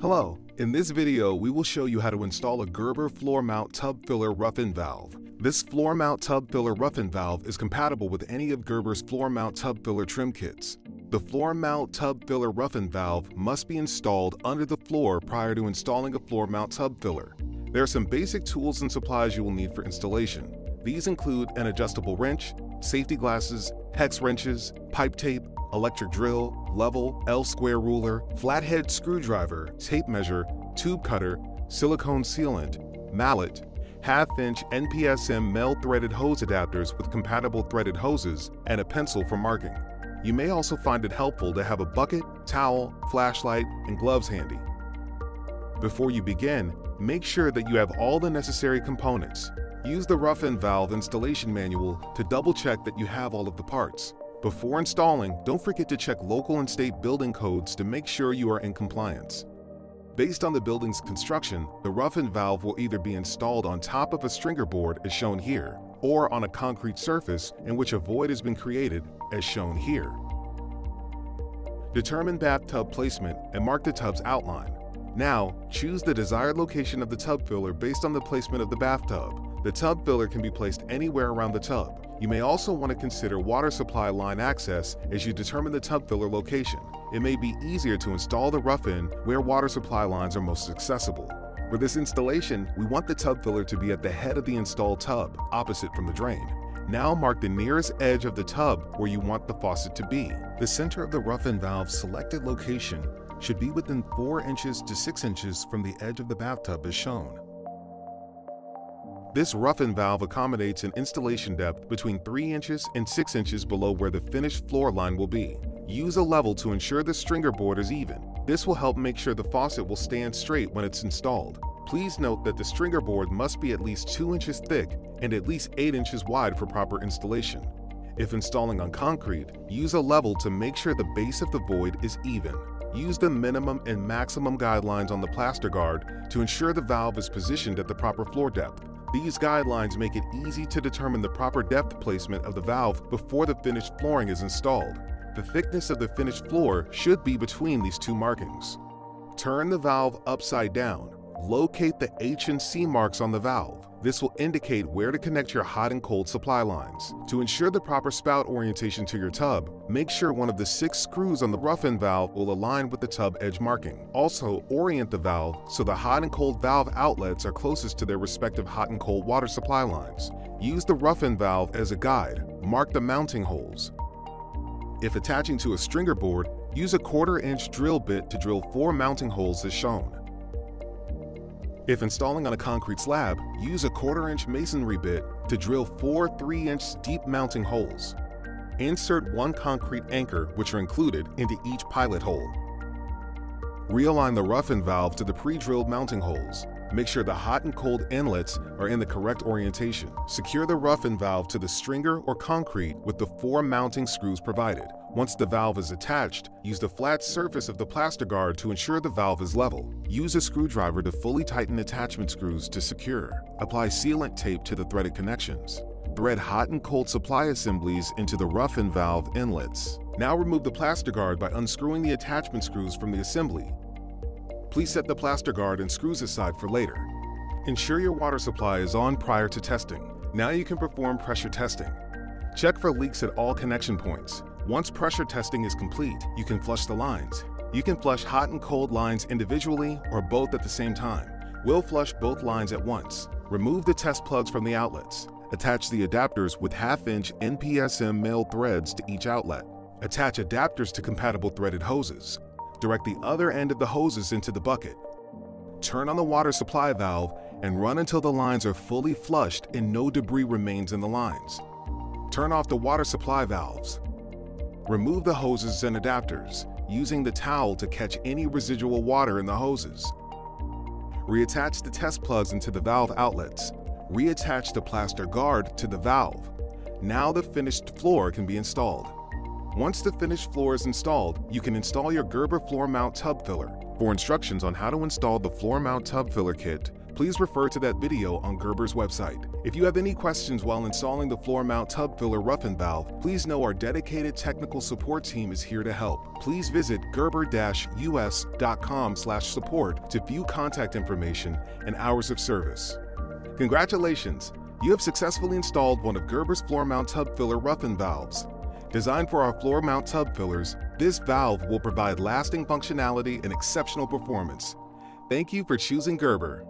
Hello, in this video we will show you how to install a Gerber floor mount tub filler rough-in valve. This floor mount tub filler rough-in valve is compatible with any of Gerber's floor mount tub filler trim kits. The floor mount tub filler rough-in valve must be installed under the floor prior to installing a floor mount tub filler. There are some basic tools and supplies you will need for installation. These include an adjustable wrench, safety glasses, hex wrenches, pipe tape, electric drill, level, L-square ruler, flathead screwdriver, tape measure, tube cutter, silicone sealant, mallet, half-inch NPSM male-threaded hose adapters with compatible threaded hoses, and a pencil for marking. You may also find it helpful to have a bucket, towel, flashlight, and gloves handy. Before you begin, make sure that you have all the necessary components. Use the rough-in valve installation manual to double-check that you have all of the parts. Before installing, don't forget to check local and state building codes to make sure you are in compliance. Based on the building's construction, the rough-in valve will either be installed on top of a stringer board as shown here, or on a concrete surface in which a void has been created as shown here. Determine bathtub placement and mark the tub's outline. Now, choose the desired location of the tub filler based on the placement of the bathtub. The tub filler can be placed anywhere around the tub. You may also want to consider water supply line access as you determine the tub filler location. It may be easier to install the rough-in where water supply lines are most accessible. For this installation, we want the tub filler to be at the head of the installed tub, opposite from the drain. Now mark the nearest edge of the tub where you want the faucet to be. The center of the rough-in valve selected location should be within 4 inches to 6 inches from the edge of the bathtub as shown. This rough-in valve accommodates an installation depth between 3 inches and 6 inches below where the finished floor line will be. Use a level to ensure the stringer board is even. This will help make sure the faucet will stand straight when it's installed. Please note that the stringer board must be at least 2 inches thick and at least 8 inches wide for proper installation. If installing on concrete, use a level to make sure the base of the void is even. Use the minimum and maximum guidelines on the plaster guard to ensure the valve is positioned at the proper floor depth. These guidelines make it easy to determine the proper depth placement of the valve before the finished flooring is installed. The thickness of the finished floor should be between these two markings. Turn the valve upside down. Locate the H and C marks on the valve. This will indicate where to connect your hot and cold supply lines. To ensure the proper spout orientation to your tub, make sure one of the six screws on the rough-in valve will align with the tub edge marking. Also, orient the valve so the hot and cold valve outlets are closest to their respective hot and cold water supply lines. Use the rough-in valve as a guide. Mark the mounting holes. If attaching to a stringer board, use a quarter inch drill bit to drill four mounting holes as shown. If installing on a concrete slab, use a quarter inch masonry bit to drill four 3 inch deep mounting holes. Insert one concrete anchor, which are included, into each pilot hole. Realign the rough-in valve to the pre-drilled mounting holes. Make sure the hot and cold inlets are in the correct orientation. Secure the rough-in valve to the stringer or concrete with the four mounting screws provided. Once the valve is attached, use the flat surface of the plaster guard to ensure the valve is level. Use a screwdriver to fully tighten attachment screws to secure. Apply sealant tape to the threaded connections. Thread hot and cold supply assemblies into the rough-in valve inlets. Now remove the plaster guard by unscrewing the attachment screws from the assembly. Please set the plaster guard and screws aside for later. Ensure your water supply is on prior to testing. Now you can perform pressure testing. Check for leaks at all connection points. Once pressure testing is complete, you can flush the lines. You can flush hot and cold lines individually or both at the same time. We'll flush both lines at once. Remove the test plugs from the outlets. Attach the adapters with half-inch NPSM male threads to each outlet. Attach adapters to compatible threaded hoses. Direct the other end of the hoses into the bucket. Turn on the water supply valve and run until the lines are fully flushed and no debris remains in the lines. Turn off the water supply valves. Remove the hoses and adapters, using the towel to catch any residual water in the hoses. Reattach the test plugs into the valve outlets. Reattach the plaster guard to the valve. Now the finished floor can be installed. Once the finished floor is installed, you can install your Gerber floor mount tub filler. For instructions on how to install the floor mount tub filler kit, please refer to that video on Gerber's website. If you have any questions while installing the floor mount tub filler rough-in valve, please know our dedicated technical support team is here to help. Please visit gerber-us.com/support to view contact information and hours of service. Congratulations! You have successfully installed one of Gerber's floor mount tub filler rough-in valves. Designed for our floor mount tub fillers, this valve will provide lasting functionality and exceptional performance. Thank you for choosing Gerber.